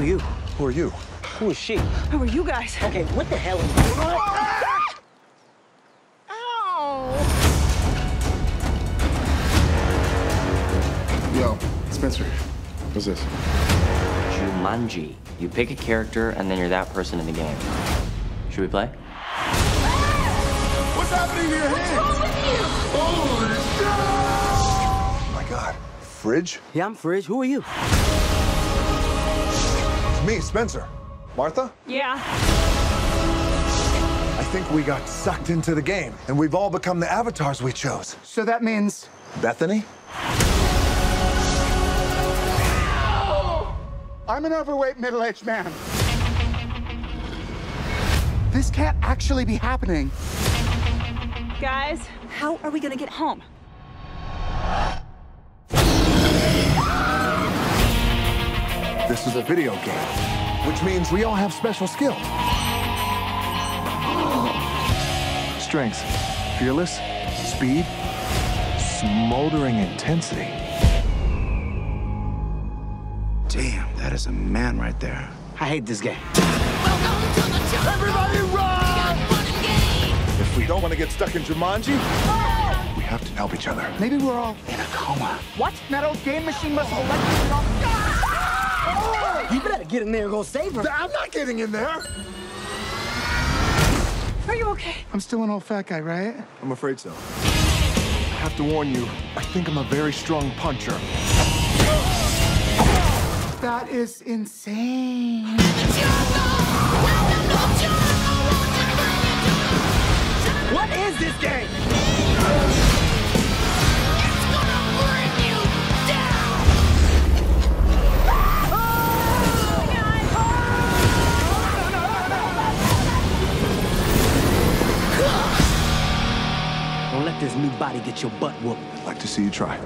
are you? Who are you? Who is she? Who are you guys? Okay, what the hell is going on? Yo, Spencer. What's this? Jumanji. You pick a character, and then you're that person in the game. Should we play? What's happening to your hand? Holy shit! Oh my god. Fridge? Yeah, I'm Fridge. Who are you? It's me, Spencer. Martha? Yeah. I think we got sucked into the game, and we've all become the avatars we chose. So that means Bethany? I'm an overweight middle-aged man. This can't actually be happening. Guys, how are we gonna get home? This is a video game, which means we all have special skills. Strengths fearless, speed, smoldering intensity. Damn, that is a man right there. I hate this game. Everybody run! If we don't want to get stuck in Jumanji, we have to help each other. Maybe we're all in a coma. What? That old game machine must have electrocuted all. You better get in there and go save her. I'm not getting in there! Are you okay? I'm still an old fat guy, right? I'm afraid so. I have to warn you, I think I'm a very strong puncher. That is insane. What is this game? This new body get your butt whooped. I'd like to see you try.